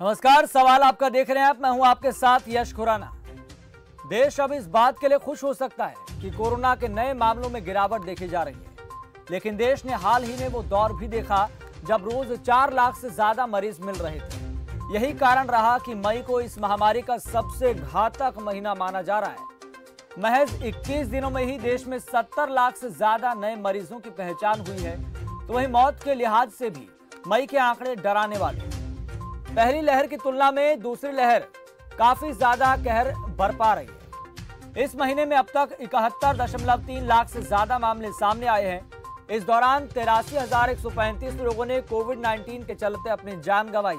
नमस्कार, सवाल आपका देख रहे हैं आप। मैं हूँ आपके साथ यश खुराना। देश अब इस बात के लिए खुश हो सकता है कि कोरोना के नए मामलों में गिरावट देखी जा रही है। लेकिन देश ने हाल ही में वो दौर भी देखा, जब रोज चार लाख से ज़्यादा मरीज़ मिल रहे थे। यही कारण रहा कि मई को इस महामारी का सबसे घातक महीना माना जा रहा है। महज 21 दिनों में ही देश में 70 लाख से ज़्यादा नए मरीजों की पहचान हुई है। तो वहीं मौत के लिहाज से भी मई के आंकड़े डराने वाले हैं। पहली लहर की तुलना में दूसरी लहर काफ़ी ज़्यादा कहर बरपा रही है। इस महीने में अब तक इकहत्तर दशमलव तीन लाख से ज़्यादा मामले सामने आए हैं। इस दौरान तिरासी सौ पैंतीस लोगों ने कोविड 19 के चलते अपनी जान गंवाई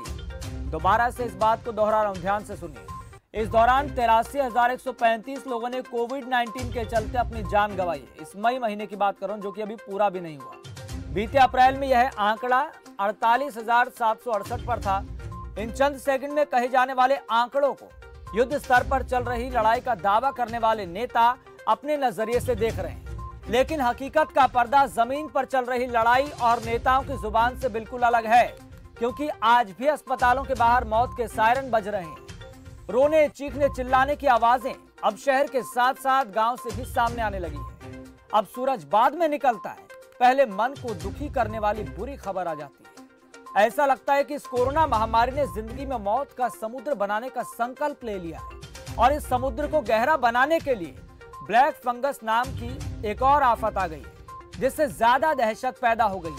दोबारा से इस बात को दोहरा रहा हूँ, ध्यान से सुनिए। इस दौरान तिरासी हज़ार एक सौ पैंतीस लोगों ने कोविड 19 के चलते अपनी जान गंवाई इस मई महीने की बात कर, जो कि अभी पूरा भी नहीं हुआ। बीते अप्रैल में यह आंकड़ा अड़तालीस हज़ार सात सौ अड़सठ पर था। इन चंद सेकंड में कहे जाने वाले आंकड़ों को युद्ध स्तर पर चल रही लड़ाई का दावा करने वाले नेता अपने नज़रिए से देख रहे हैं। लेकिन हकीकत का पर्दा ज़मीन पर चल रही लड़ाई और नेताओं की ज़ुबान से बिल्कुल अलग है, क्योंकि आज भी अस्पतालों के बाहर मौत के सायरन बज रहे हैं। रोने, चीखने, चिल्लाने की आवाज़ें अब शहर के साथ साथ गाँव से भी सामने आने लगी है। अब सूरज बाद में निकलता है, पहले मन को दुखी करने वाली बुरी खबर आ जाती है। ऐसा लगता है कि इस कोरोना महामारी ने ज़िंदगी में मौत का समुद्र बनाने का संकल्प ले लिया है। और इस समुद्र को गहरा बनाने के लिए ब्लैक फंगस नाम की एक और आफत आ गई जिससे ज़्यादा दहशत पैदा हो गई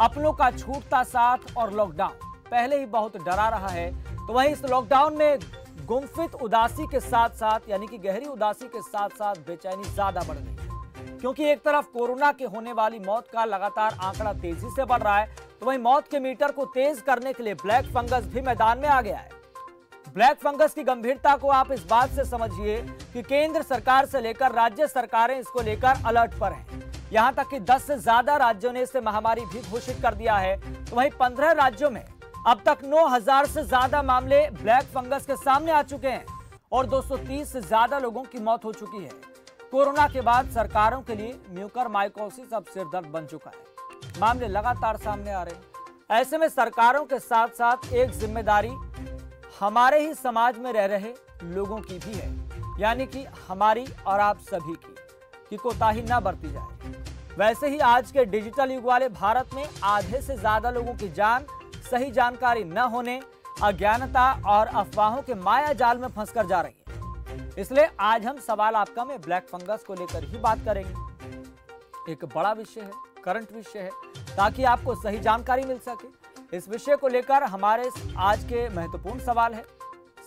अपनों का छूटता साथ और लॉकडाउन पहले ही बहुत डरा रहा है तो वहीं इस लॉकडाउन में गुमफित उदासी के साथ साथ यानी कि गहरी उदासी के साथ साथ बेचैनी ज़्यादा बढ़ गई क्योंकि एक तरफ़ कोरोना के होने वाली मौत का लगातार आंकड़ा तेज़ी से बढ़ रहा है तो वहीं मौत के मीटर को तेज करने के लिए ब्लैक फंगस भी मैदान में आ गया है। ब्लैक फंगस की गंभीरता को आप इस बात से समझिए कि केंद्र सरकार से लेकर राज्य सरकारें इसको लेकर अलर्ट पर हैं। यहाँ तक कि 10 से ज़्यादा राज्यों ने इसे महामारी भी घोषित कर दिया है। तो वहीं 15 राज्यों में अब तक 9000 से ज़्यादा मामले ब्लैक फंगस के सामने आ चुके हैं और 230 से ज़्यादा लोगों की मौत हो चुकी है। कोरोना के बाद सरकारों के लिए म्यूकर माइकोसिस अब सिरदर्द बन चुका है। मामले लगातार सामने आ रहे हैं। ऐसे में सरकारों के साथ साथ एक ज़िम्मेदारी हमारे ही समाज में रह रहे लोगों की भी है, यानी कि हमारी और आप सभी की, कि कोताही ना बरती जाए। वैसे ही आज के डिजिटल युग वाले भारत में आधे से ज़्यादा लोगों की जान, सही जानकारी न होने, अज्ञानता और अफवाहों के माया जाल में फंसकर जा रही है। इसलिए आज हम सवाल आपका में ब्लैक फंगस को लेकर ही बात करेंगे। एक बड़ा विषय है करंट विषय है, ताकि आपको सही जानकारी मिल सके। इस विषय को लेकर हमारे आज के महत्वपूर्ण सवाल है।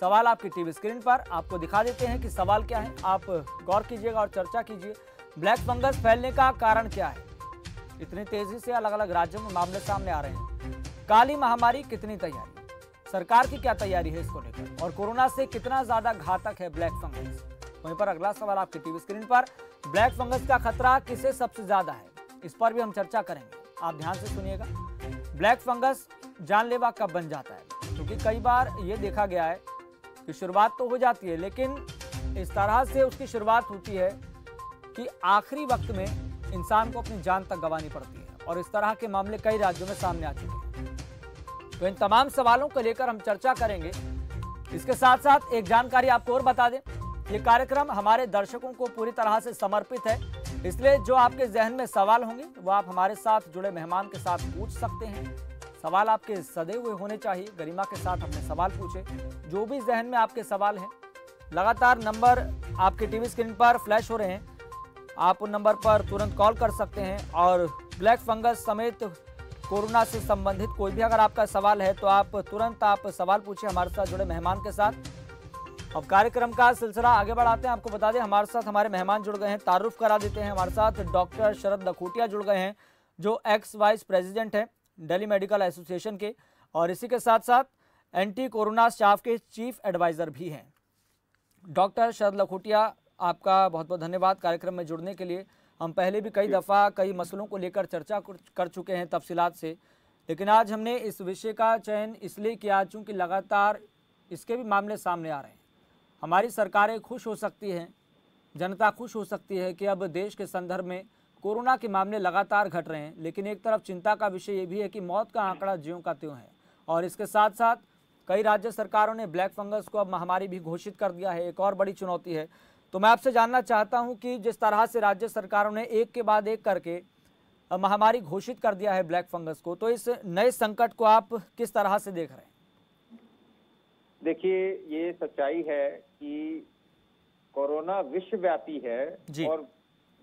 सवाल आपकी टीवी स्क्रीन पर आपको दिखा देते हैं कि सवाल क्या है। आप गौर कीजिएगा और चर्चा कीजिए, ब्लैक फंगस फैलने का कारण क्या है? इतनी तेज़ी से अलग अलग राज्यों में मामले सामने आ रहे हैं। काली महामारी कितनी तैयारी सरकार की क्या तैयारी है इसको लेकर? और कोरोना से कितना ज़्यादा घातक है ब्लैक फंगस? वहीं पर अगला सवाल आपकी टीवी स्क्रीन पर, ब्लैक फंगस का खतरा किसे सबसे ज़्यादा है? इस पर भी हम चर्चा करेंगे। आप ध्यान से सुनिएगा। ब्लैक फंगस जानलेवा कब बन जाता है? क्योंकि कई बार ये देखा गया है कि शुरुआत तो हो जाती है, लेकिन इस तरह से उसकी शुरुआत होती है कि आखिरी वक्त में इंसान को अपनी जान तक गंवानी पड़ती है और इस तरह के मामले कई राज्यों में सामने आ चुके हैं। तो इन तमाम सवालों को लेकर हम चर्चा करेंगे। इसके साथ साथ एक जानकारी आपको और बता दें, ये कार्यक्रम हमारे दर्शकों को पूरी तरह से समर्पित है। इसलिए जो आपके जहन में सवाल होंगे, वो आप हमारे साथ जुड़े मेहमान के साथ पूछ सकते हैं। सवाल आपके सदे हुए होने चाहिए, गरिमा के साथ अपने सवाल पूछे। जो भी जहन में आपके सवाल हैं, लगातार नंबर आपके टीवी स्क्रीन पर फ्लैश हो रहे हैं, आप उन नंबर पर तुरंत कॉल कर सकते हैं और ब्लैक फंगस समेत कोरोना से संबंधित कोई भी अगर आपका सवाल है तो आप तुरंत आप सवाल पूछे हमारे साथ जुड़े मेहमान के साथ। अब कार्यक्रम का सिलसिला आगे बढ़ाते हैं। आपको बता दें हमारे साथ हमारे मेहमान जुड़ गए हैं तारुफ करा देते हैं। हमारे साथ डॉक्टर शरद लखोटिया जुड़ गए हैं जो एक्स वाइस प्रेसिडेंट हैं दिल्ली मेडिकल एसोसिएशन के। और इसी के साथ साथ एंटी कोरोना स्टाफ के चीफ एडवाइज़र भी हैं। डॉक्टर शरद लखोटिया आपका बहुत बहुत धन्यवाद कार्यक्रम में जुड़ने के लिए। हम पहले भी कई दफ़ा कई मसलों को लेकर चर्चा कर चुके हैं तफसीलात से। लेकिन आज हमने इस विषय का चयन इसलिए किया चूँकि लगातार इसके भी मामले सामने आ रहे हैं। हमारी सरकारें खुश हो सकती हैं। जनता खुश हो सकती है कि अब देश के संदर्भ में कोरोना के मामले लगातार घट रहे हैं, लेकिन एक तरफ़ चिंता का विषय ये भी है कि मौत का आंकड़ा ज्यों का त्यों है। और इसके साथ साथ कई राज्य सरकारों ने ब्लैक फंगस को अब महामारी भी घोषित कर दिया है, एक और बड़ी चुनौती है। तो मैं आपसे जानना चाहता हूँ कि जिस तरह से राज्य सरकारों ने एक के बाद एक करके महामारी घोषित कर दिया है ब्लैक फंगस को तो इस नए संकट को आप किस तरह से देख रहे हैं? देखिए, ये सच्चाई है कि कोरोना विश्वव्यापी है और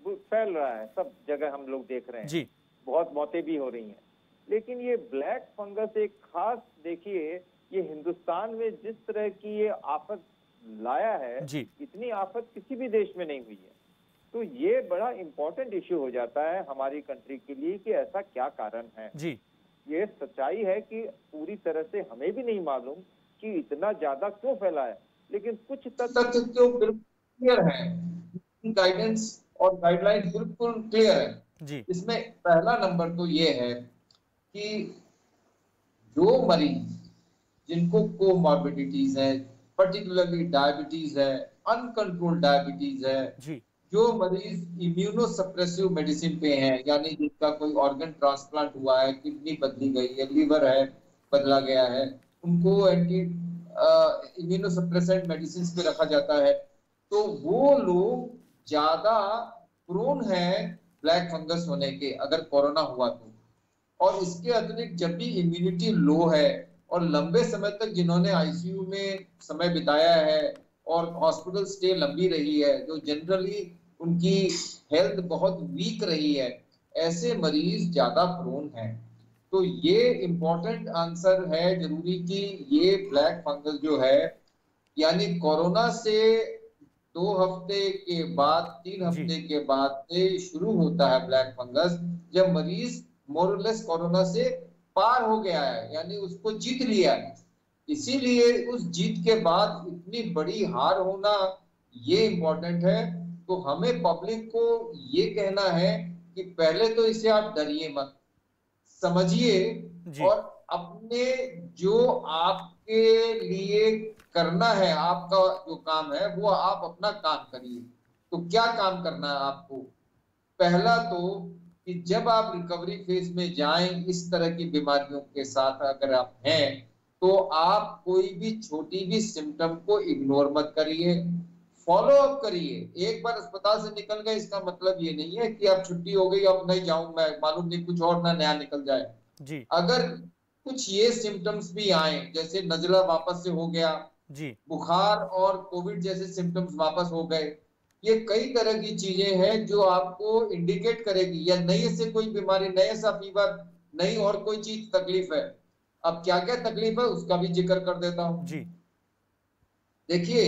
फैल रहा है सब जगह हम लोग देख रहे हैं। जी। बहुत मौतें भी हो रही हैं। लेकिन ये ब्लैक फंगस एक खास देखिए ये हिंदुस्तान में जिस तरह की ये आफत लाया है जी। इतनी आफत किसी भी देश में नहीं हुई है। तो ये बड़ा इम्पोर्टेंट इश्यू हो जाता है हमारी कंट्री के लिए कि ऐसा क्या कारण है। जी। ये सच्चाई है कि पूरी तरह से हमें भी नहीं मालूम कि इतना ज़्यादा क्यों फैला है। लेकिन कुछ तथ्य तो बिल्कुल क्लियर है। गाइडेंस और गाइडलाइन बिल्कुल क्लियर है। जी। इसमें पहला नंबर तो ये है कि जो मरीज़ जिनको कोमॉर्बिडिटीज है पर्टिकुलरली डायबिटीज़ है अनकंट्रोल्ड डायबिटीज़ है जी। जो मरीज़ इम्यूनोसप्रेसिव मेडिसिन पे हैं यानी जिनका कोई ऑर्गन ट्रांसप्लांट हुआ है किडनी बदली गई है लीवर है बदला गया है उनको एंटी इम्यूनोसप्रेसेंट मेडिसिन पे रखा जाता है। तो वो लोग ज़्यादा प्रोन है ब्लैक फंगस होने के, अगर कोरोना हुआ तो। और इसके अतिरिक्त जब भी इम्यूनिटी लो है, और लंबे समय तक जिन्होंने आईसीयू में समय बिताया है, और हॉस्पिटल स्टे लंबी रही है, जो जनरली उनकी हेल्थ बहुत वीक रही है, ऐसे मरीज़ ज़्यादा प्रोन है। तो ये इम्पोर्टेंट आंसर है ज़रूरी कि ये ब्लैक फंगस जो है यानी कोरोना से दो हफ़्ते के बाद तीन हफ़्ते के बाद से शुरू होता है ब्लैक फंगस जब मरीज़ मोरलेस कोरोना से पार हो गया है यानी उसको जीत लिया है। इसीलिए उस जीत के बाद इतनी बड़ी हार होना ये इम्पोर्टेंट है। तो हमें पब्लिक को ये कहना है कि पहले तो इसे आप डरिए मत। समझिए और अपने जो आपके लिए करना है आपका जो काम है वो आप अपना काम करिए। तो क्या काम करना है आपको? पहला तो कि जब आप रिकवरी फ़ेज़ में जाएँ इस तरह की बीमारियों के साथ अगर आप हैं तो आप कोई भी छोटी भी सिम्टम को इग्नोर मत करिए। फॉलो अप करिए। एक बार अस्पताल से निकल गए इसका मतलब ये नहीं है कि अब छुट्टी हो गई अब नहीं जाऊँ मैं मालूम नहीं कुछ और ना नया निकल जाए। जी। अगर कुछ ये सिम्टम्स भी आए जैसे नजला वापस से हो गया जी। बुखार और कोविड जैसे सिम्टम्स वापस हो गए ये कई तरह की चीज़ें हैं जो आपको इंडिकेट करेगी या नई से कोई बीमारी नए सा फीवर नई और कोई चीज़ तकलीफ़ है। अब क्या क्या तकलीफ़ है उसका भी ज़िक्र कर देता हूँ। जी। देखिए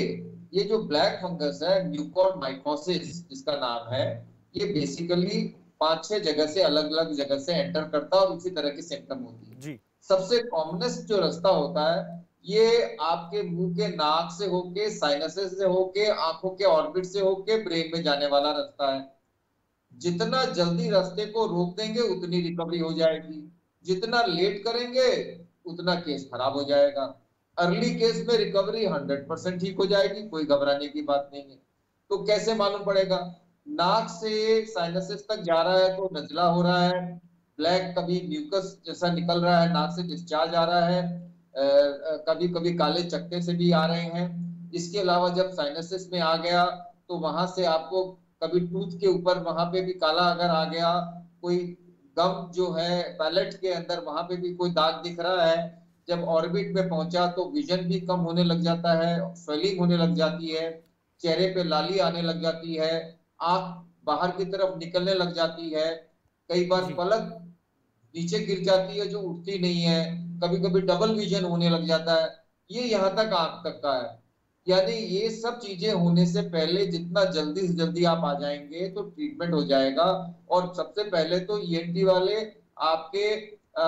ये जो ब्लैक फंगस है म्यूकोरमाइकोसिस जिसका नाम है ये बेसिकली पाँच छह जगह से अलग अलग जगह से एंटर करता है और उसी तरह की सिम्टम होती है। जी। सबसे कॉमनेस्ट जो रास्ता होता है ये आपके मुँह के नाक से होके साइनसेस से होके आँखों के ऑर्बिट से होके ब्रेन में जाने वाला रास्ता है। जितना जल्दी रास्ते को रोक देंगे उतनी रिकवरी हो जाएगी। जितना लेट करेंगे उतना केस खराब हो जाएगा। अर्ली केस में रिकवरी हंड्रेड परसेंट ठीक हो जाएगी, कोई घबराने की बात नहीं है। तो कैसे मालूम पड़ेगा? नाक से साइनसेस तक जा रहा है तो नजला हो रहा है ब्लैक कभी म्यूकस जैसा निकल रहा है, नाक से डिस्चार्ज आ रहा है कभी कभी काले चक्के से भी आ रहे हैं। इसके अलावा जब साइनसिस में आ गया तो वहाँ से आपको कभी टूथ के ऊपर वहाँ पे भी काला अगर आ गया, कोई गम जो है पैलेट के अंदर वहाँ पे भी कोई दाग दिख रहा है जब ऑर्बिट में पहुँचा तो विजन भी कम होने लग जाता है स्वेलिंग होने लग जाती है चेहरे पे लाली आने लग जाती है आँख बाहर की तरफ़ निकलने लग जाती है। कई बार पलक नीचे गिर जाती है जो उठती नहीं है। कभी कभी डबल विजन होने लग जाता है। ये यहाँ तक आँख तक का है। यानी ये सब चीज़ें होने से पहले जितना जल्दी से जल्दी आप आ जाएँगे तो ट्रीटमेंट हो जाएगा। और सबसे पहले तो ई वाले आपके आ,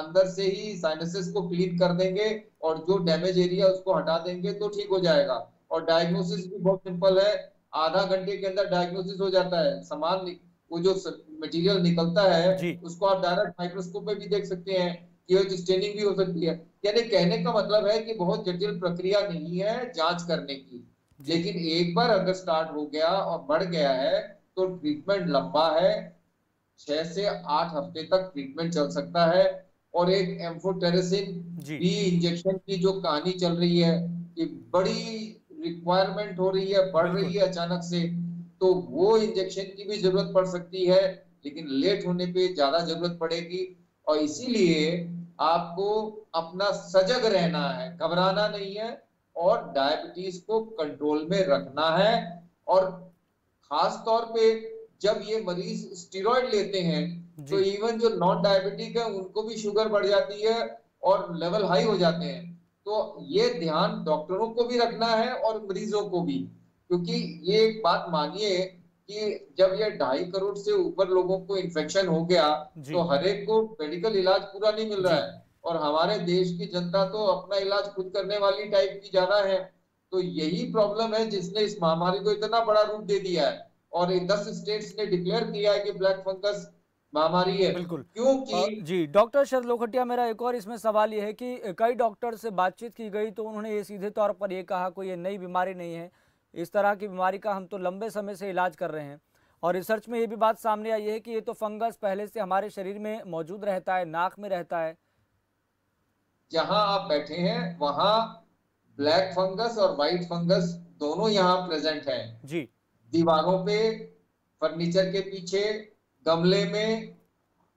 अंदर से ही साइनसेस को क्लीन कर देंगे और जो डैमेज एरिया उसको हटा देंगे तो ठीक हो जाएगा। और डायग्नोसिस भी बहुत सिंपल है। आधा घंटे के अंदर डायग्नोसिस हो जाता है। सामान वो जो मटेरियल निकलता है उसको आप डायरेक्ट माइक्रोस्कोप में भी देख सकते हैं की स्टेनिंग भी हो सकती है। यानी कहने का मतलब है कि बहुत जटिल प्रक्रिया नहीं है जाँच करने की। लेकिन एक बार अगर स्टार्ट हो गया और बढ़ गया है तो ट्रीटमेंट लंबा है। छह से आठ हफ़्ते तक ट्रीटमेंट चल सकता है और एक एम्फोटेरेसिन बी इंजेक्शन की जो कहानी चल रही है कि बड़ी रिक्वायरमेंट हो रही है बढ़ रही है अचानक से तो वो इंजेक्शन की भी ज़रूरत पड़ सकती है लेकिन लेट होने पे ज़्यादा ज़रूरत पड़ेगी। और इसीलिए आपको अपना सजग रहना है घबराना नहीं है और डायबिटीज़ को कंट्रोल में रखना है। और खास तौर पे जब ये मरीज़ स्टीरोइड लेते हैं तो इवन जो नॉन डायबिटिक है उनको भी शुगर बढ़ जाती है और लेवल हाई हो जाते हैं। तो ये ध्यान डॉक्टरों को भी रखना है और मरीजों को भी। क्योंकि ये एक बात मानिए कि जब ये ढाई करोड़ से ऊपर लोगों को इन्फेक्शन हो गया तो हर एक को मेडिकल इलाज पूरा नहीं मिल रहा है। और हमारे देश की जनता तो अपना इलाज खुद करने वाली टाइप की ज़्यादा है। तो यही प्रॉब्लम है जिसने इस महामारी को इतना बड़ा रूप दे दिया है। और दस स्टेट्स ने डिक्लेयर किया है कि ब्लैक फंगस महामारी है। बिल्कुल। क्योंकि जी डॉक्टर शरद लोखटिया मेरा एक और इसमें सवाल ये है कि कई डॉक्टर से बातचीत की गई तो उन्होंने ये सीधे तौर पर ये कहा कोई ये नई बीमारी नहीं है। इस तरह की बीमारी का हम तो लंबे समय से इलाज कर रहे हैं। और रिसर्च में ये भी बात सामने आई है कि ये तो फंगस पहले से हमारे शरीर में मौजूद रहता है नाक में रहता है। जहाँ आप बैठे हैं वहाँ ब्लैक फंगस और व्हाइट फंगस दोनों यहाँ प्रेजेंट हैं। जी। दीवारों पे, फर्नीचर के पीछे, गमले में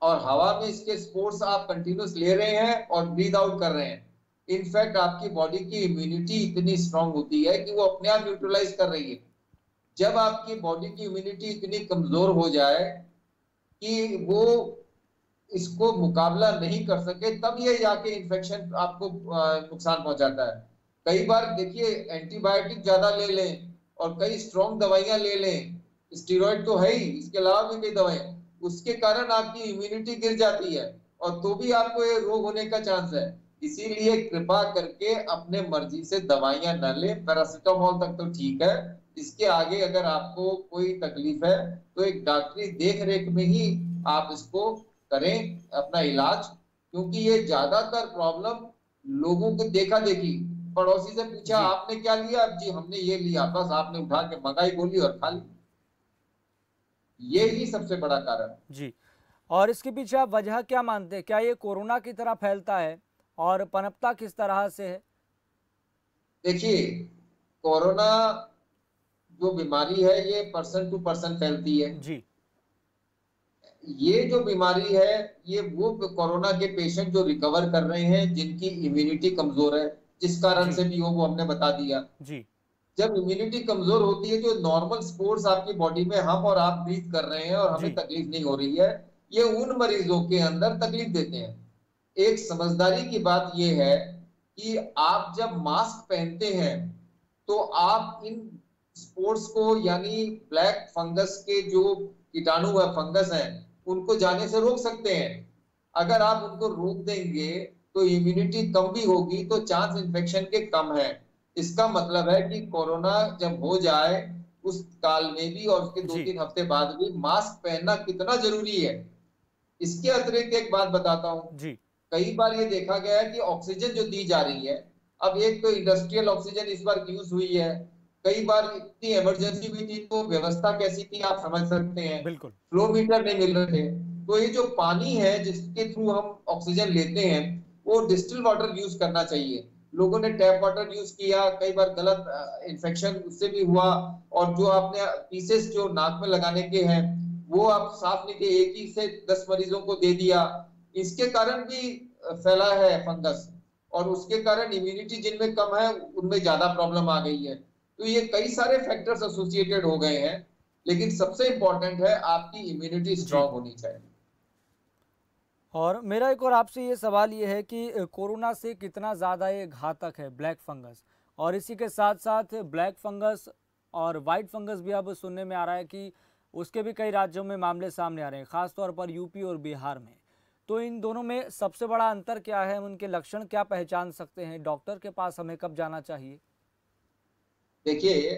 और हवा में इसके स्पोर्ट्स आप कंटिन्यूस ले रहे हैं और ब्रीद आउट कर रहे हैं। इनफैक्ट आपकी बॉडी की इम्यूनिटी इतनी स्ट्रांग होती है कि वो अपने आप न्यूट्रलाइज कर रही है। जब आपकी बॉडी की इम्यूनिटी इतनी कमज़ोर हो जाए कि वो इसको मुकाबला नहीं कर सके, तब ये जाके इन्फेक्शन आपको नुकसान पहुंचाता है। कई बार देखिए एंटीबायोटिक ज़्यादा ले लें और कई स्ट्रॉन्ग दवाइयाँ ले लें। स्टीरोइड तो है ही, इसके अलावा भी कई दवाएँ उसके कारण आपकी इम्यूनिटी गिर जाती है, और तो भी आपको ये रोग होने का चांस है। इसीलिए कृपा करके अपने मर्ज़ी से दवाइयाँ न ले। पैरासिटामोल तक तो ठीक है। इसके आगे अगर आपको कोई तकलीफ़ है तो एक डॉक्टरी देख रेख में ही आप इसको करें अपना इलाज, क्योंकि ये ज़्यादातर प्रॉब्लम लोगों को देखा देखी पड़ोसी से पूछा आपने क्या लिया? जी हमने ये लिया बस आपने उठा के मंगाई बोली और खा ली। ये ही सबसे बड़ा कारण। जी। और इसके पीछे आप वजह क्या मानते हैं? क्या ये कोरोना की तरह फैलता है और पनपता किस तरह से है? देखिए कोरोना जो बीमारी है ये पर्सन टू पर्सन फैलती है। जी। ये जो बीमारी है ये वो कोरोना के पेशेंट जो रिकवर कर रहे हैं जिनकी इम्यूनिटी कमज़ोर है। जिस कारण से भी हो वो हमने बता दिया। जी। जब इम्यूनिटी कमज़ोर होती है जो नॉर्मल स्पोर्ट्स आपकी बॉडी में हम और आप ब्रीथ कर रहे हैं और हमें तकलीफ़ नहीं हो रही है ये उन मरीजों के अंदर तकलीफ़ देते हैं। एक समझदारी की बात यह है कि आप जब मास्क पहनते हैं तो आप इन स्पोर्ट्स को यानी ब्लैक फंगस के जो कीटाणु है फंगस है उनको जाने से रोक सकते हैं। अगर आप उनको रोक देंगे तो इम्यूनिटी कम भी होगी तो चांस इन्फेक्शन के कम है। इसका मतलब है कि कोरोना जब हो जाए उस काल में भी और उसके दो तीन हफ़्ते बाद भी मास्क पहनना कितना ज़रूरी है। इसके अतिरिक्त एक बात बताता हूँ। कई बार ये देखा गया है कि ऑक्सीजन जो दी जा रही है अब एक तो इंडस्ट्रियल ऑक्सीजन इस बार यूज़ हुई है। कई बार इतनी इमरजेंसी भी थी तो व्यवस्था कैसी थी आप समझ सकते हैं। बिल्कुल। फ्लो मीटर नहीं मिल रहे थे। तो ये जो पानी है जिसके थ्रू हम ऑक्सीजन लेते हैं वो डिस्टिल वाटर यूज़ करना चाहिए। लोगों ने टैप वाटर यूज़ किया कई बार गलत इन्फेक्शन उससे भी हुआ और जो आपने पीसेस जो नाक में लगाने के हैं वो आप साफ़ नहीं थे एक ही से दस मरीजों को दे दिया। इसके कारण भी फैला है फंगस और उसके कारण इम्यूनिटी जिनमें कम है उनमें ज़्यादा प्रॉब्लम आ गई है। तो ये कई सारे फैक्टर्स एसोसिएटेड हो गए हैं लेकिन सबसे इंपॉर्टेंट है आपकी इम्यूनिटी स्ट्रांग होनी चाहिए। और मेरा एक और आपसे ये सवाल ये है कि कोरोना से कितना ज़्यादा ये घातक है ब्लैक फंगस? और इसी के साथ साथ ब्लैक फंगस और वाइट फंगस भी अब सुनने में आ रहा है कि उसके भी कई राज्यों में मामले सामने आ रहे हैं, खासतौर पर यूपी और बिहार में। तो इन दोनों में सबसे बड़ा अंतर क्या है? उनके लक्षण क्या पहचान सकते हैं? डॉक्टर के पास हमें कब जाना चाहिए? देखिए,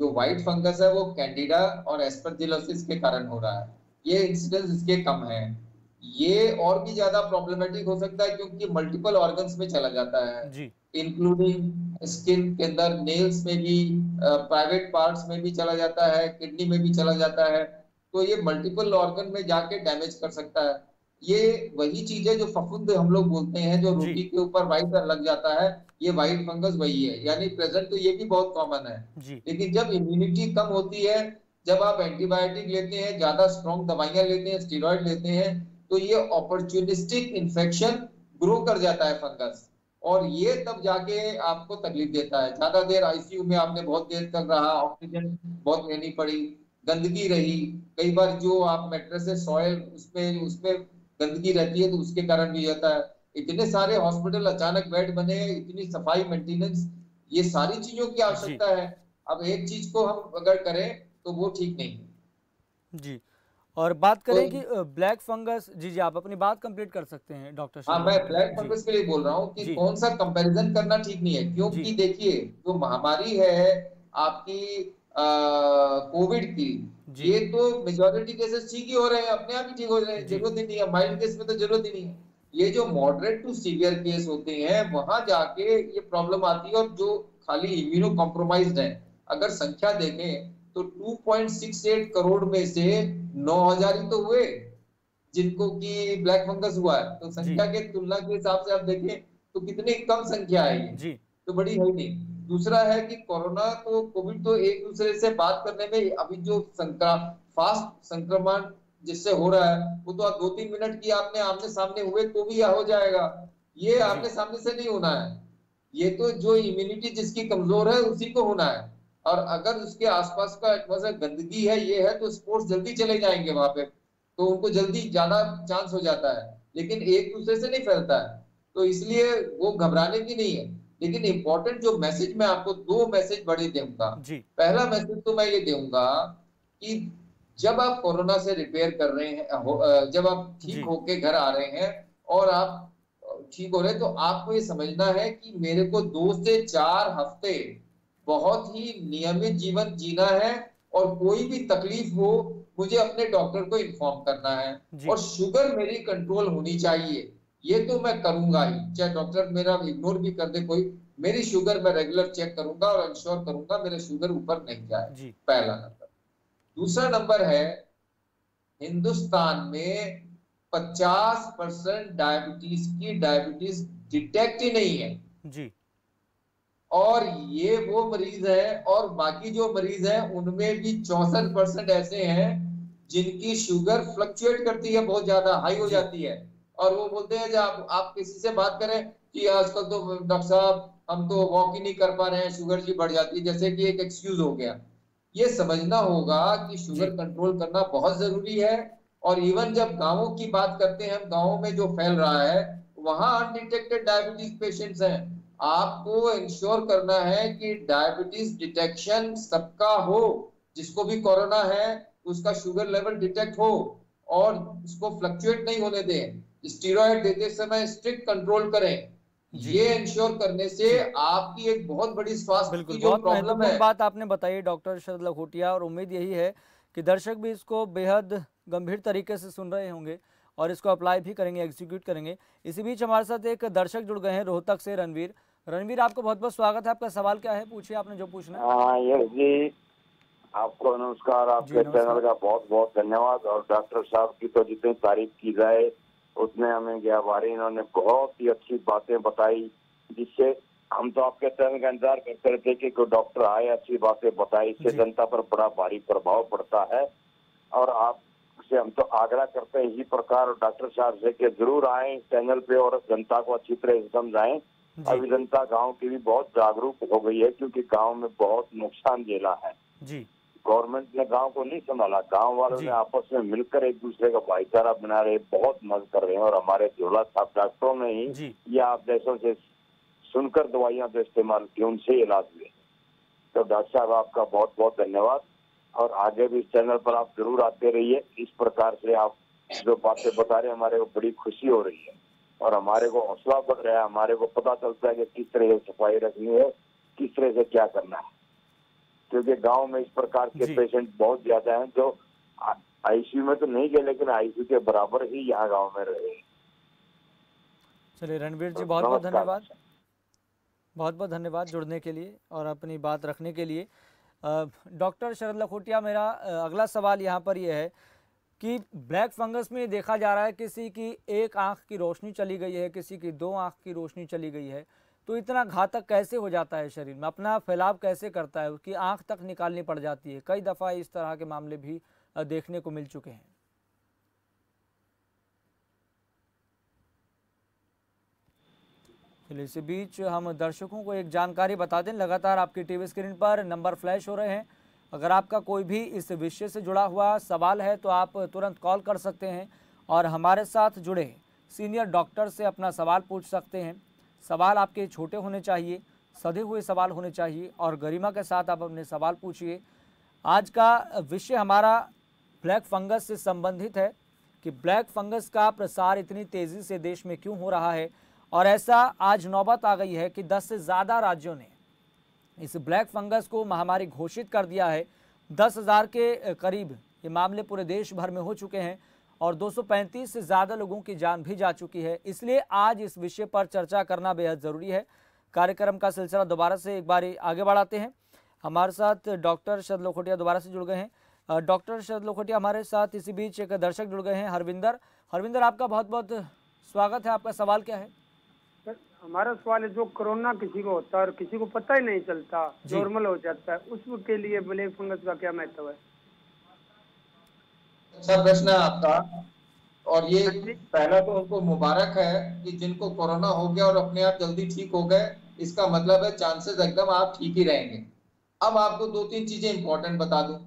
जो व्हाइट फंगस है वो कैंडिडा और एस्परजिलोसिस के कारण हो रहा है। ये इंसिडेंस इसके कम है। ये और भी ज़्यादा प्रॉब्लमेटिक हो सकता है क्योंकि मल्टीपल ऑर्गन्स में चला जाता है। इंक्लूडिंग स्किन के अंदर नेल्स में भी प्राइवेट पार्ट्स में भी चला जाता है किडनी में भी चला जाता है। तो ये मल्टीपल ऑर्गन में जाके डैमेज कर सकता है। ये वही चीज़ है जो फफुंद हम लोग बोलते हैं जो रोटी के ऊपर वाइट लग जाता है ये व्हाइट फंगस वही है। यानी प्रेजेंट तो ये भी बहुत कॉमन है। लेकिन जब इम्यूनिटी कम होती है जब आप एंटीबायोटिक लेते हैं ज़्यादा स्ट्रॉन्ग दवाइयाँ लेते हैं स्टीरॉयड लेते हैं तो ये अपॉर्चुनिस्टिक इन्फेक्शन ग्रो कर जाता है फंगस और ये तब जाके आपको तकलीफ़ देता है। ज़्यादा देर आईसीयू में आपने बहुत देर तक रहा ऑक्सीजन बहुत लेनी पड़ी गंदगी रही कई बार जो आप मेट्रेस सॉयल उसमें उसमें गंदगी रहती है तो उसके कारण भी होता है। इतने सारे हॉस्पिटल अचानक बेड बने इतनी सफ़ाई मेंटेनेंस ये सारी चीज़ों की आवश्यकता है। अब एक चीज़ को हम अगर करें तो वो ठीक नहीं है। जी। और बात करें कि ब्लैक फंगस जी जी आप अपनी बात कंप्लीट कर सकते हैं डॉक्टर हाँ मैं ब्लैक फंगस के लिए बोल रहा हूँ कि कौन सा कंपैरिजन करना ठीक नहीं है? क्योंकि देखिए जो महामारी है आपकी कोविड की ये तो मेजोरिटी केसेस ठीक ही हो रहे हैं अपने आप ही ठीक हो रहे हैं ज़रूरत ही नहीं है माइल्ड केस में तो ज़रूरत ही नहीं है। ये जो मॉडरेट टू सीवियर केस होते हैं वहाँ जाके ये प्रॉब्लम आती है और जो खाली इम्यूनो कॉम्प्रोमाइज है अगर संख्या देखें तो 2.68 करोड़ में से 9000 ही तो हुए जिनको की ब्लैक फंगस हुआ है। तो संख्या के तुलना के हिसाब से आप देखें तो कितनी कम संख्या है। ये तो बड़ी है नहीं। दूसरा है कि कोरोना तो कोविड तो एक दूसरे से बात करने में अभी जो संक्र फास्ट संक्रमण जिससे हो रहा है वो तो आप दो तीन मिनट की आपने आमने सामने हुए तो भी हो जाएगा। ये आमने सामने से नहीं होना है। ये तो जो इम्यूनिटी जिसकी कमज़ोर है उसी को होना है। और अगर उसके आसपास का एटमोसफेयर गंदगी है ये है तो स्पोर्ट्स जल्दी चले जाएँगे वहाँ पे तो उनको जल्दी ज़्यादा चांस हो जाता है लेकिन एक दूसरे से नहीं फैलता है। तो इसलिए वो घबराने की नहीं है। लेकिन इंपॉर्टेंट जो मैसेज मैं आपको दो मैसेज बड़े दूँगा पहला मैसेज तो मैं ये दूँगा कि जब आप कोरोना से रिपेयर कर रहे हैं जब आप ठीक होके घर आ रहे हैं और आप ठीक हो रहे हैं तो आपको ये समझना है कि मेरे को दो से चार हफ़्ते बहुत ही नियमित जीवन जीना है और कोई भी तकलीफ़ हो मुझे अपने डॉक्टर को इन्फॉर्म करना है। और शुगर मेरी कंट्रोल होनी चाहिए। ये तो मैं करूँगा ही। चाहे डॉक्टर मेरा इग्नोर भी कर दे कोई मेरी शुगर मैं रेगुलर चेक करूँगा और इंश्योर करूँगा मेरे शुगर ऊपर नहीं जाए। पहला नंबर दूसरा नंबर है हिंदुस्तान में 50 परसेंट डायबिटीज़ की डायबिटीज़ डिटेक्ट ही नहीं है। जी। और ये वो मरीज़ है और बाकी जो मरीज़ है उनमें भी चौसठ परसेंट ऐसे हैं जिनकी शुगर फ्लक्चुएट करती है बहुत ज़्यादा हाई हो जाती है। और वो बोलते हैं जब आप, आप किसी से बात करें कि आजकल तो डॉक्टर साहब हम तो वॉक ही नहीं कर पा रहे हैं शुगर जी बढ़ जाती है जैसे कि एक एक्सक्यूज हो गया। ये समझना होगा कि शुगर कंट्रोल करना बहुत ज़रूरी है और इवन जब गाँवों की बात करते हैं हम गाँवों में जो फैल रहा है वहाँ अनडिटेक्टेड डायबिटीज़ पेशेंट्स हैं। आपको इंश्योर करना है कि डायबिटीज़ डिटेक्शन सबका हो जिसको भी कोरोना है उसका शुगर लेवल डिटेक्ट हो और उसको फ्लक्चुएट नहीं होने दें। स्टीरोड देते समय स्ट्रिक्ट कंट्रोल करें। ये इंश्योर करने से आपकी एक बहुत बड़ी स्वास्थ्य की जो प्रॉब्लम है। बात आपने बताई डॉक्टर शरद लखोटिया और उम्मीद यही है कि दर्शक भी इसको बेहद गंभीर तरीके से सुन रहे होंगे और इसको अप्लाई भी करेंगे एग्जीक्यूट करेंगे। इसी बीच हमारे साथ एक दर्शक जुड़ गए हैं रोहतक से रणवीर। रणवीर आपको बहुत बहुत स्वागत है। आपका सवाल क्या है? पूछिए आपने जो पूछना हाँ। यस जी आपको नमस्कार। आपके चैनल का बहुत बहुत धन्यवाद। और डॉक्टर साहब की तो जितनी तारीफ़ की जाए उतने हमें गया बारी इन्होंने बहुत ही अच्छी बातें बताई जिससे हम तो आपके चैनल का इंतज़ार करते रहते कि कोई डॉक्टर आए अच्छी बातें बताए। इससे जनता पर बड़ा भारी प्रभाव पड़ता है। और आप से हम तो आग्रह करते हैं इसी प्रकार डॉक्टर साहब से कि ज़रूर आए चैनल पे और जनता को अच्छी तरह से समझाएँ। अभी जनता गाँव की भी बहुत जागरूक हो गई है क्योंकि गाँव में बहुत नुकसान झेला है। जी। गवर्नमेंट ने गाँव को नहीं संभाला गाँव वालों ने आपस में मिलकर एक दूसरे का भाईचारा बना रहे बहुत मदद कर रहे हैं और हमारे झोला साहब डॉक्टरों ने ही ये आप देशों से सुनकर दवाइयाँ तो इस्तेमाल की उनसे इलाज हुए। तो डॉक्टर साहब आपका बहुत बहुत धन्यवाद और आगे भी इस चैनल पर आप ज़रूर आते रहिए। इस प्रकार से आप जो बातें बता रहे हैं हमारे को बड़ी खुशी हो रही है। और हमारे को हौसला बढ़ रहा है हमारे को पता चलता है कि किस तरह से सफ़ाई रखनी है किस तरह से क्या करना है। क्योंकि गाँव में इस प्रकार के पेशेंट बहुत ज़्यादा हैं जो आईसीयू में तो नहीं गए लेकिन आईसीयू के बराबर ही यहाँ गाँव में रहे चलिए रणवीर जी बहुत बहुत धन्यवाद। बहुत बहुत धन्यवाद जुड़ने के लिए और अपनी बात रखने के लिए। डॉक्टर शरद लखोटिया मेरा अगला सवाल यहाँ पर यह है कि ब्लैक फंगस में देखा जा रहा है किसी की एक आँख की रोशनी चली गई है, किसी की दो आँख की रोशनी चली गई है। तो इतना घातक कैसे हो जाता है शरीर में? अपना फैलाव कैसे करता है? उसकी आँख तक निकालनी पड़ जाती है। कई दफ़ा इस तरह के मामले भी देखने को मिल चुके हैं। इसी बीच हम दर्शकों को एक जानकारी बता दें। लगातार आपकी टीवी स्क्रीन पर नंबर फ्लैश हो रहे हैं। अगर आपका कोई भी इस विषय से जुड़ा हुआ सवाल है तो आप तुरंत कॉल कर सकते हैं और हमारे साथ जुड़े सीनियर डॉक्टर से अपना सवाल पूछ सकते हैं। सवाल आपके छोटे होने चाहिए, सधे हुए सवाल होने चाहिए और गरिमा के साथ आप अपने सवाल पूछिए। आज का विषय हमारा ब्लैक फंगस से संबंधित है कि ब्लैक फंगस का प्रसार इतनी तेज़ी से देश में क्यों हो रहा है और ऐसा आज नौबत आ गई है कि 10 से ज़्यादा राज्यों ने इस ब्लैक फंगस को महामारी घोषित कर दिया है। दस हज़ार के करीब ये मामले पूरे देश भर में हो चुके हैं और 235 से ज़्यादा लोगों की जान भी जा चुकी है। इसलिए आज इस विषय पर चर्चा करना बेहद ज़रूरी है। कार्यक्रम का सिलसिला दोबारा से एक बार आगे बढ़ाते हैं। हमारे साथ डॉक्टर शरद लोखोटिया दोबारा से जुड़ गए हैं। डॉक्टर शरद लोखोटिया हमारे साथ इसी बीच एक दर्शक जुड़ गए हैं, हरविंदर। हरविंदर, आपका बहुत बहुत स्वागत है। आपका सवाल क्या है? हमारा सवाल है जो कोरोना किसी को होता है और किसी को पता ही नहीं चलता नॉर्मल हो जाता है उसके लिए ब्लैक फंगस का क्या महत्व है? अच्छा प्रश्न है आपका। और ये पहला तो उनको मुबारक है कि जिनको कोरोना हो गया और अपने आप जल्दी ठीक हो गए इसका मतलब है चांसेस एकदम आप ठीक ही रहेंगे। अब आपको दो तीन चीज़ें इंपॉर्टेंट बता दूँ।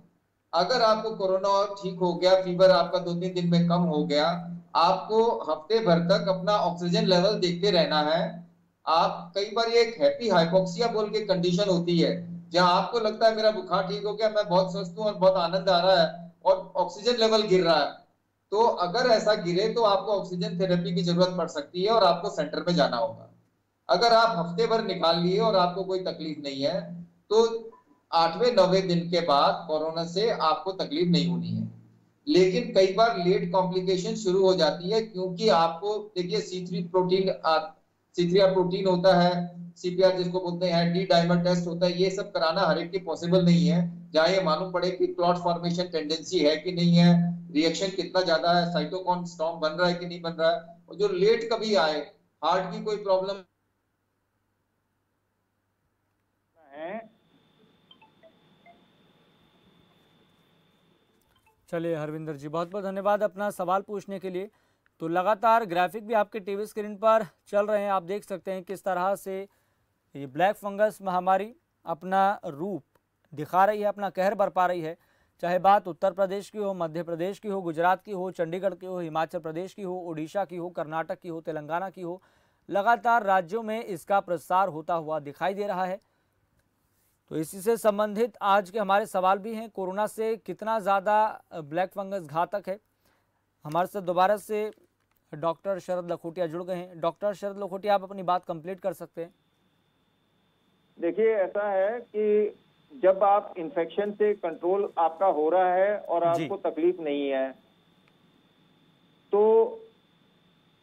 अगर आपको कोरोना और ठीक हो गया फीवर आपका दो तीन दिन में कम हो गया आपको हफ़्ते भर तक अपना ऑक्सीजन लेवल देखते रहना है आप कई बार ये एक हैप्पी हाइपोक्सिया बोल के कंडीशन होती है, जहाँ आपको लगता है मेरा बुखार ठीक हो गया, मैं बहुत स्वस्थ हूँ और बहुत आनंद आ रहा है और ऑक्सीजन लेवल गिर रहा है। तो अगर ऐसा गिरे तो आपको ऑक्सीजन थेरेपी की ज़रूरत पड़ सकती है और आपको सेंटर में जाना होगा। अगर आप हफ़्ते भर निकाल लिए और आपको कोई तकलीफ़ नहीं है तो आठवें, नौवे दिन के बाद कोरोना से आपको तकलीफ़ नहीं होनी है। लेकिन कई बार लेट कॉम्प्लिकेशन शुरू हो जाती है, क्योंकि आपको, देखिए सी थ्री प्रोटीन सीथ्रिया प्रोटीन होता है सीपीआर जिसको बोलते हैं डी डायमंड टेस्ट होता है, ये सब कराना हर एक की पॉसिबल नहीं है। जहाँ ये मालूम पड़े कि क्लॉट फॉर्मेशन टेंडेंसी है कि नहीं है रिएक्शन कितना ज़्यादा है साइटोकॉन स्टॉम बन रहा है कि नहीं बन रहा है, और जो लेट कभी आए हार्ट की कोई प्रॉब्लम चलिए हरविंदर जी बहुत बहुत धन्यवाद अपना सवाल पूछने के लिए। तो लगातार ग्राफिक भी आपके टीवी स्क्रीन पर चल रहे हैं। आप देख सकते हैं किस तरह से ये ब्लैक फंगस महामारी अपना रूप दिखा रही है, अपना कहर बरपा रही है। चाहे बात उत्तर प्रदेश की हो, मध्य प्रदेश की हो, गुजरात की हो, चंडीगढ़ की हो, हिमाचल प्रदेश की हो उड़ीसा की हो, कर्नाटक की हो, तेलंगाना की हो, लगातार राज्यों में इसका प्रसार होता हुआ दिखाई दे रहा है। तो इसी से संबंधित आज के हमारे सवाल भी हैं। कोरोना से कितना ज़्यादा ब्लैक फंगस घातक है? हमारे साथ दोबारा से डॉक्टर शरद लखोटिया जुड़ गए हैं। डॉक्टर शरद लखोटिया आप अपनी बात कंप्लीट कर सकते हैं। देखिए ऐसा है कि जब आप इन्फेक्शन से कंट्रोल आपका हो रहा है और आपको तकलीफ़ नहीं है तो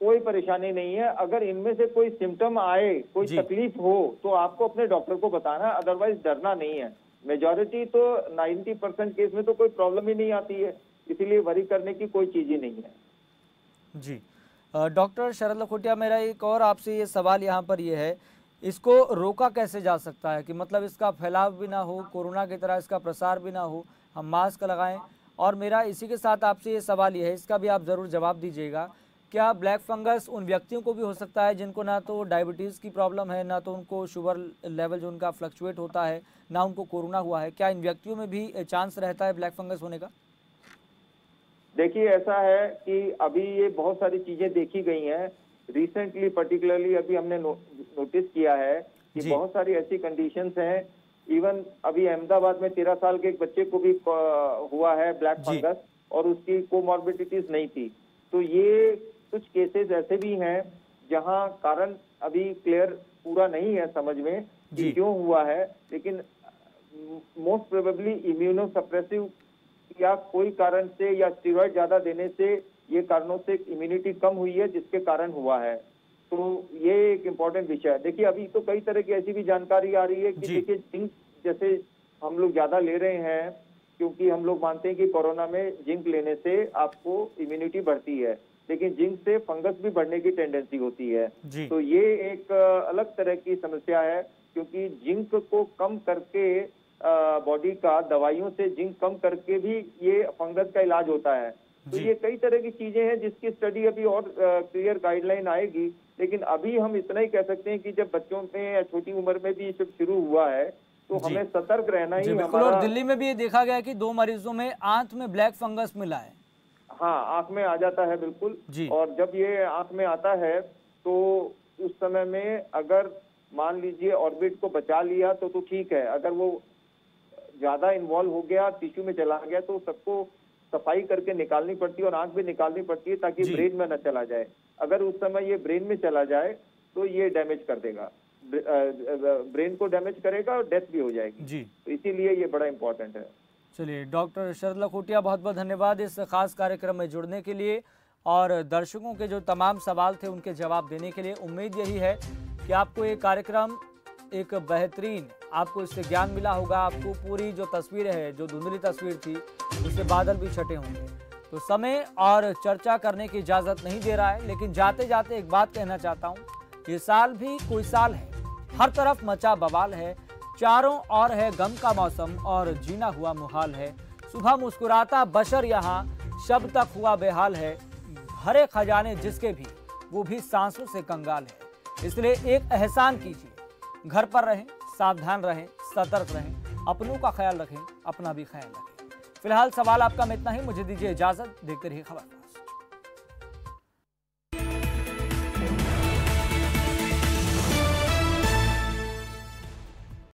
कोई परेशानी नहीं है। अगर इनमें से कोई सिम्टम आए कोई तकलीफ़ हो तो आपको अपने डॉक्टर को बताना। अदरवाइज़ डरना नहीं है। मेजोरिटी तो 90 परसेंट केस में तो कोई प्रॉब्लम ही नहीं आती है। इसीलिए वरी करने की कोई चीज़ ही नहीं है। जी। डॉक्टर शरद लखोटिया, मेरा एक और आपसे ये सवाल यहाँ पर ये है, इसको रोका कैसे जा सकता है कि मतलब इसका फैलाव भी ना हो, कोरोना की तरह इसका प्रसार भी ना हो, हम मास्क लगाएँ? और मेरा इसी के साथ आपसे ये सवाल ये है, इसका भी आप ज़रूर जवाब दीजिएगा। क्या ब्लैक फंगस उन व्यक्तियों को भी हो सकता है जिनको ना तो डायबिटीज़ की प्रॉब्लम है, ना तो उनको शुगर लेवल जो उनका फ्लक्चुएट होता है, ना उनको कोरोना हुआ है? क्या इन व्यक्तियों में भी चांस रहता है ब्लैक फंगस होने का? देखिए ऐसा है कि अभी ये बहुत सारी चीज़ें देखी गई हैं। रिसेंटली पर्टिकुलरली अभी हमने नो, नोटिस किया है कि बहुत सारी ऐसी कंडीशंस हैं। इवन अभी अहमदाबाद में तेरह साल के एक बच्चे को भी हुआ है ब्लैक फंगस और उसकी कोमॉर्बिडिटीज नहीं थी। तो ये कुछ केसेस ऐसे भी हैं जहाँ कारण अभी क्लियर पूरा नहीं है समझ में कि क्यों हुआ है। लेकिन मोस्ट प्रोबेबली इम्यूनो सप्रेसिव या कोई कारण से या स्टीरोड ज़्यादा देने से ये कारणों से इम्यूनिटी कम हुई है जिसके कारण हुआ है। तो ये एक इम्पोर्टेंट विषय है। देखिए अभी तो कई तरह की ऐसी भी जानकारी आ रही है कि देखिए जिंक जैसे हम लोग ज़्यादा ले रहे हैं क्योंकि हम लोग मानते हैं कि कोरोना में जिंक लेने से आपको इम्यूनिटी बढ़ती है। लेकिन जिंक से फंगस भी बढ़ने की टेंडेंसी होती है। तो ये एक अलग तरह की समस्या है क्योंकि जिंक को कम करके बॉडी का दवाइयों से जिंक कम करके भी ये फंगस का इलाज होता है। तो ये कई तरह की चीज़ें हैं जिसकी स्टडी अभी और क्लियर गाइडलाइन आएगी। लेकिन अभी हम इतना ही कह सकते हैं कि जब बच्चों में या छोटी उम्र में भी ये सब शुरू हुआ है तो हमें सतर्क रहना ही बिल्कुल और हमारा दिल्ली में भी ये देखा गया कि दो मरीजों में आंत में ब्लैक फंगस मिला है। हाँ आँख में आ जाता है बिल्कुल। और जब ये आँख में आता है तो उस समय में अगर मान लीजिए ऑर्बिट को बचा लिया तो तो ठीक है। अगर वो ज़्यादा इन्वॉल्व हो गया टिश्यू में चला गया तो सबको सफ़ाई करके निकालनी पड़ती है और आँख भी निकालनी पड़ती है ताकि ब्रेन में न चला जाए। अगर उस समय ये ब्रेन में चला जाए तो ये डैमेज कर देगा। ब्रेन को डैमेज करेगा और डेथ भी हो जाएगी। जी। तो इसीलिए ये बड़ा इंपॉर्टेंट है। चलिए डॉक्टर शरद लखोटिया बहुत बहुत धन्यवाद इस खास कार्यक्रम में जुड़ने के लिए और दर्शकों के जो तमाम सवाल थे उनके जवाब देने के लिए उम्मीद यही है कि आपको ये कार्यक्रम एक बेहतरीन आपको इससे ज्ञान मिला होगा, आपको पूरी जो तस्वीर है, जो धुंधली तस्वीर थी, उससे बादल भी छटे होंगे। तो समय और चर्चा करने की इजाज़त नहीं दे रहा है, लेकिन जाते जाते एक बात कहना चाहता हूँ, ये साल भी कोई साल है। हर तरफ़ मचा बवाल है, चारों ओर है गम का मौसम और जीना हुआ मुहाल है। सुबह मुस्कुराता बशर यहाँ, शब तक हुआ बेहाल है। भरे खजाने जिसके भी, वो भी सांसों से कंगाल है। इसलिए एक एहसान कीजिए। घर पर रहें, सावधान रहें, सतर्क रहें, अपनों का ख्याल रखें, अपना भी ख्याल रखें। फ़िलहाल सवाल आपका मैं इतना ही, मुझे दीजिए इजाज़त, देखते रहिए खबर।